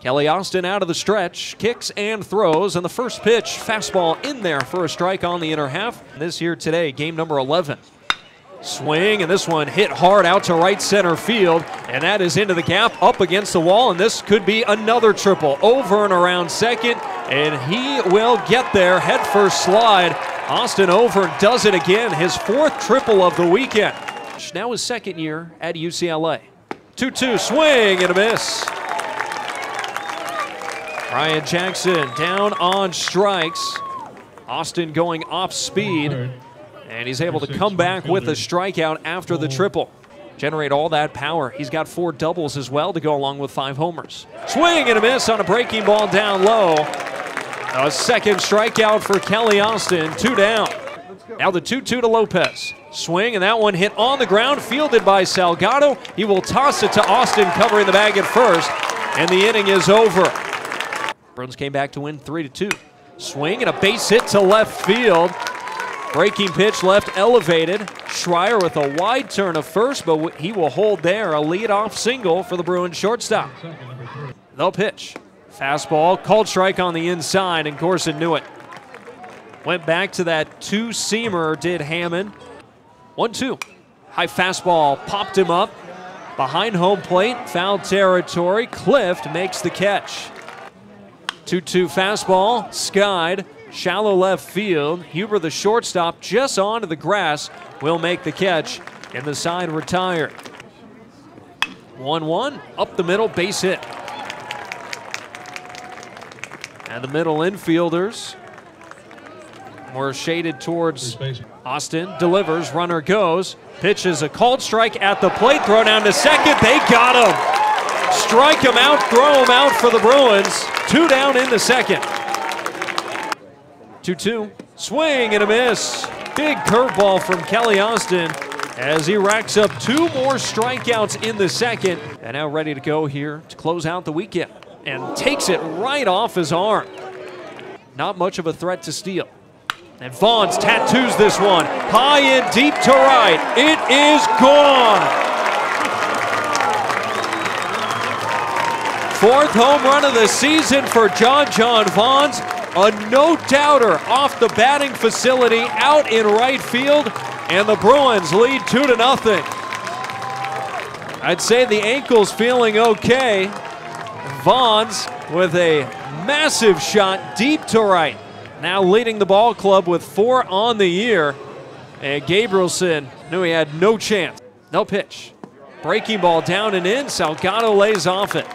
Kelly Austin out of the stretch, kicks and throws, and the first pitch, fastball in there for a strike on the inner half. This here today, game number 11. Swing, and this one hit hard out to right center field, and that is into the gap, up against the wall, and this could be another triple over and around second, and he will get there. Head first slide. Austin over does it again, his fourth triple of the weekend. Now his second year at UCLA. 2 2 swing and a miss. Ryan Jackson down on strikes. Austin going off speed. And he's able to come back with a strikeout after the triple. Generate all that power. He's got four doubles as well to go along with five homers. Swing and a miss on a breaking ball down low. A second strikeout for Kelly Austin, two down. Now the 2 2 to Lopez. Swing, and that one hit on the ground, fielded by Salgado. He will toss it to Austin, covering the bag at first, and the inning is over. Bruins came back to win 3 2. Swing and a base hit to left field. Breaking pitch left elevated. Schrier with a wide turn of first, but he will hold there. A lead-off single for the Bruins shortstop. The pitch. Fastball, called strike on the inside, and Corson knew it. Went back to that two-seamer, did Hammond. One-two. High fastball popped him up. Behind home plate, foul territory. Clift makes the catch. 2-2 fastball, skied. Shallow left field. Huber, the shortstop, just onto the grass, will make the catch, and the side retired. 1 1, up the middle, base hit. And the middle infielders were shaded towards Austin. Delivers, runner goes. Pitches a called strike at the plate, throw down to second. They got him. Strike him out, throw him out for the Bruins. Two down in the second. 2 2. Swing and a miss. Big curveball from Kelly Austin as he racks up two more strikeouts in the second. And now ready to go here to close out the weekend. And takes it right off his arm. Not much of a threat to steal. And Vaughns tattoos this one. High and deep to right. It is gone. Fourth home run of the season for John John Vaughns. A no doubter off the batting facility out in right field, and the Bruins lead two to nothing. I'd say the ankle's feeling okay. Vaughns with a massive shot deep to right. Now leading the ball club with four on the year. And Gabrielson knew he had no chance. No pitch. Breaking ball down and in. Salgado lays off it.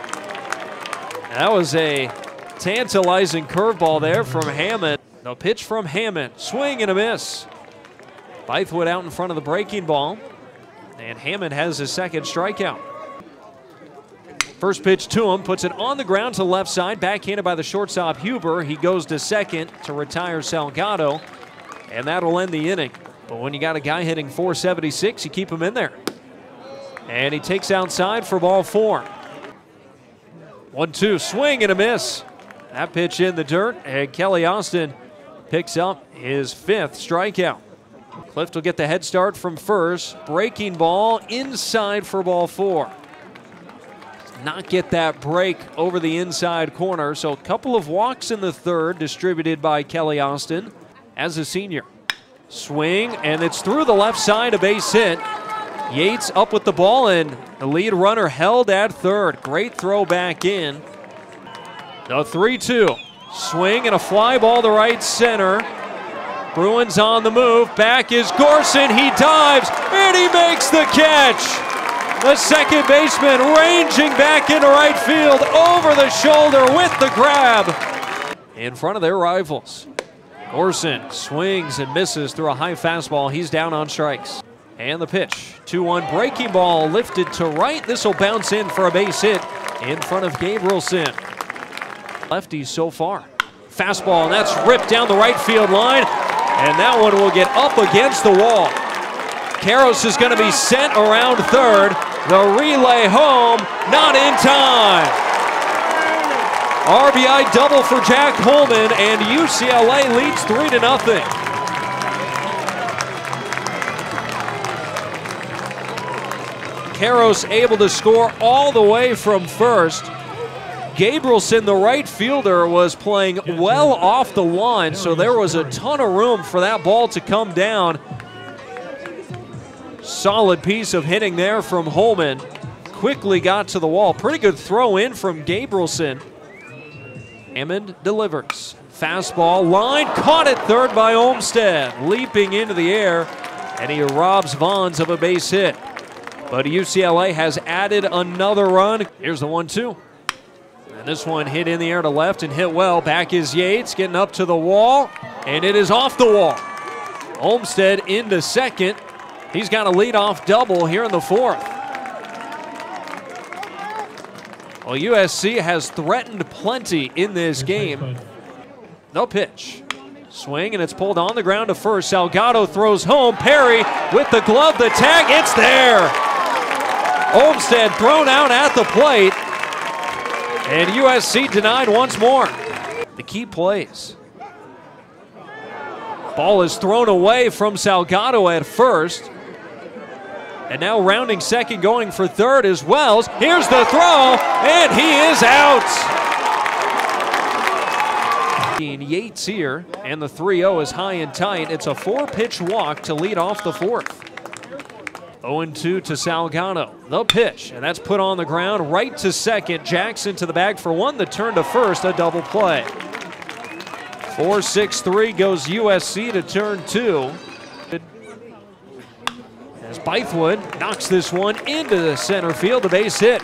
That was a tantalizing curveball there from Hammond. The pitch from Hammond. Swing and a miss. Bythewood out in front of the breaking ball. And Hammond has his second strikeout. First pitch to him, puts it on the ground to left side, backhanded by the shortstop Huber. He goes to second to retire Salgado, and that'll end the inning. But when you got a guy hitting 476, you keep him in there. And he takes outside for ball four. One two, swing and a miss. That pitch in the dirt, and Kelly Austin picks up his fifth strikeout. Clift will get the head start from first. Breaking ball inside for ball four. Not get that break over the inside corner. So a couple of walks in the third distributed by Kelly Austin as a senior. Swing, and it's through the left side, a base hit. Yates up with the ball, and the lead runner held at third. Great throw back in. The 3 2. Swing and a fly ball to right center. Bruins on the move. Back is Gourson. He dives and he makes the catch. The second baseman ranging back into right field over the shoulder with the grab in front of their rivals. Gourson swings and misses through a high fastball. He's down on strikes. And the pitch 2 1 breaking ball lifted to right. This will bounce in for a base hit in front of Gabrielson. Lefties so far. Fastball, and that's ripped down the right field line. And that one will get up against the wall. Karros is going to be sent around third. The relay home, not in time. RBI double for Jack Holman, and UCLA leads 3 to nothing. Karros able to score all the way from first. Gabrielson, the right fielder, was playing well off the line, so there was a ton of room for that ball to come down. Solid piece of hitting there from Holman. Quickly got to the wall. Pretty good throw in from Gabrielson. Hammond delivers. Fastball line caught at third by Olmstead, leaping into the air, and he robs Vaughns of a base hit. But UCLA has added another run. Here's the one two. And this one hit in the air to left and hit well. Back is Yates getting up to the wall, and it is off the wall. Olmstead into second. He's got a leadoff double here in the fourth. Well, USC has threatened plenty in this game. No pitch. Swing, and it's pulled on the ground to first. Salgado throws home. Perry with the glove, the tag, it's there. Olmstead thrown out at the plate. And USC denied once more. The key plays. Ball is thrown away from Salgado at first. And now rounding second, going for third is Wells. Here's the throw, and he is out. Yates here, and the 3 0 is high and tight. It's a four pitch walk to lead off the fourth. 0 2 to Salgado. The pitch, and that's put on the ground right to second. Jackson to the bag for one. The turn to first, a double play. 4 6 3 goes USC to turn two. As Bythewood knocks this one into the center field, the base hit.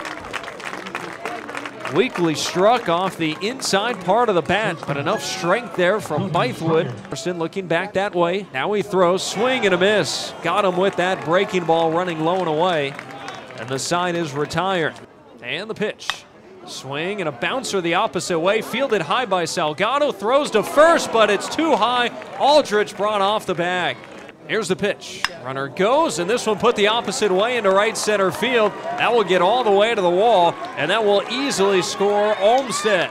Weakly struck off the inside part of the bat, but enough strength there from Bythewood. Person looking back that way. Now he throws, swing and a miss. Got him with that breaking ball running low and away. And the sign is retired. And the pitch. Swing and a bouncer the opposite way. Fielded high by Salgado. Throws to first, but it's too high. Aldrich brought off the bag. Here's the pitch. Runner goes, and this one put the opposite way into right center field. That will get all the way to the wall, and that will easily score Olmstead.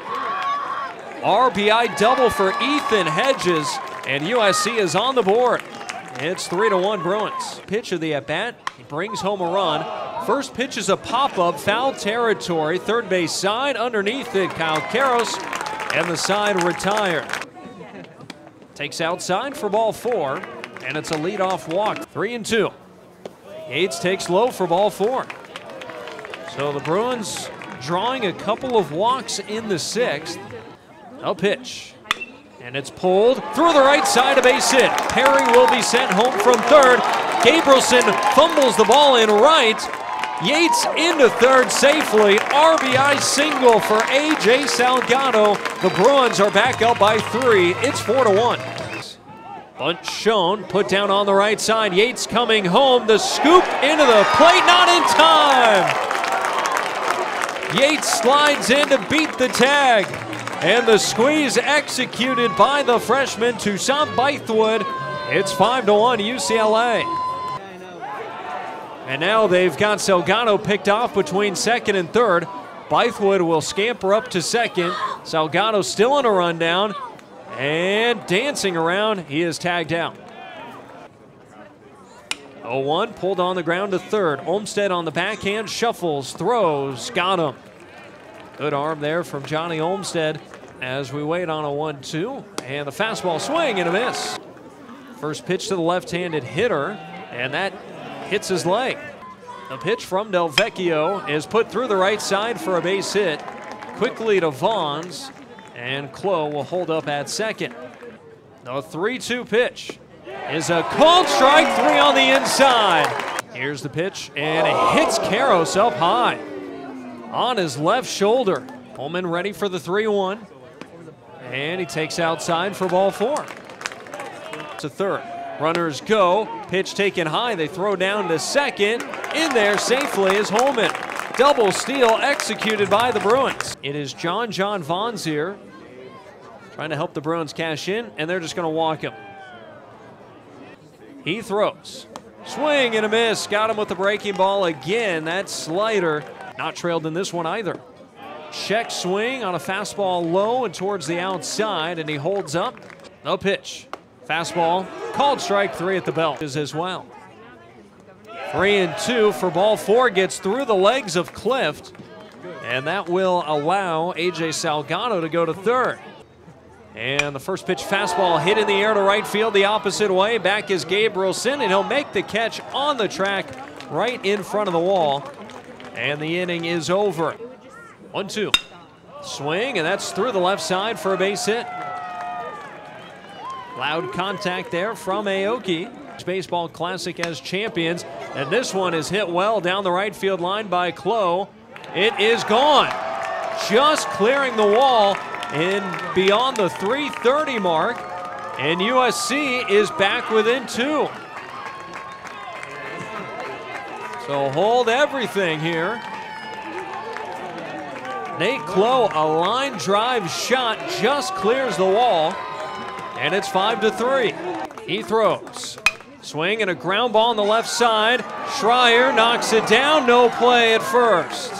RBI double for Ethan Hedges, and USC is on the board. It's 3 to 1 Bruins. Pitch of the at bat. He brings home a run. First pitch is a pop up, foul territory, third base side. Underneath it, Kyle Karros, and the side retired. Takes outside for ball four and it's a leadoff walk. Three and two. Yates takes low for ball four. So the Bruins drawing a couple of walks in the sixth. A pitch. And it's pulled through the right side of base hit. Perry will be sent home from third. Gabrielson fumbles the ball in right. Yates into third safely. RBI single for A.J. Salgado. The Bruins are back up by three. It's four to one. Bunt shown, put down on the right side. Yates coming home. The scoop into the plate, not in time. Yates slides in to beat the tag. And the squeeze executed by the freshman Toussaint Bythewood. It's 5 to 1 UCLA. And now they've got Salgado picked off between second and third. Bythewood will scamper up to second. Salgado still in a rundown. And dancing around, he is tagged out. 0-1, pulled on the ground to third. Olmstead on the backhand, shuffles, throws, got him. Good arm there from Johnny Olmstead as we wait on a 1-2. And the fastball swing and a miss. First pitch to the left-handed hitter, and that hits his leg. The pitch from Delvecchio is put through the right side for a base hit. Quickly to Vaughns, and Klo will hold up at second. The 3 2 pitch is a called strike three on the inside. Here's the pitch, and it hits Karros up high on his left shoulder. Holman ready for the 3 1. And he takes outside for ball four. To third. Runners go. Pitch taken high. They throw down to second. In there safely is Holman. Double steal executed by the Bruins. It is John John here trying to help the Bruins cash in, and they're just going to walk him. He throws. Swing and a miss. Got him with the breaking ball again. That slider not trailed in this one either. Check swing on a fastball low and towards the outside, and he holds up. No pitch. Fastball called strike three at the belt is as well. Three and two for ball four gets through the legs of Clift. And that will allow AJ Salgado to go to third. And the first pitch fastball hit in the air to right field the opposite way. Back is Gabrielson, and he'll make the catch on the track right in front of the wall. And the inning is over. One, two. Swing, and that's through the left side for a base hit. Loud contact there from Aoki. Baseball Classic as champions. And this one is hit well down the right field line by Klo. It is gone. Just clearing the wall in beyond the 330 mark. And USC is back within two. So hold everything here. Nate Klo, a line drive shot, just clears the wall. And it's five to three. He throws. Swing and a ground ball on the left side. Schrier knocks it down. No play at first.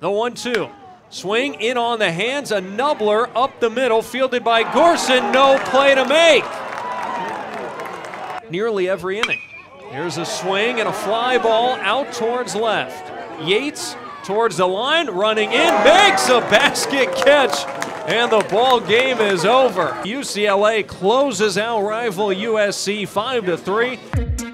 The one two. Swing in on the hands. A nubbler up the middle, fielded by Gourson. No play to make. Nearly every inning. Here's a swing and a fly ball out towards left. Yates towards the line, running in, makes a basket catch, and the ball game is over. UCLA closes out rival USC 5 to 3.